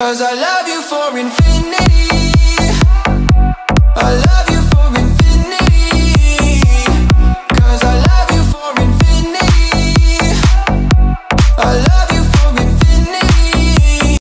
Cause I love you for infinity.